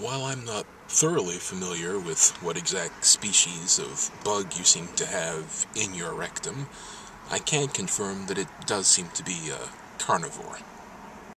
While I'm not thoroughly familiar with what exact species of bug you seem to have in your rectum, I can confirm that it does seem to be a carnivore.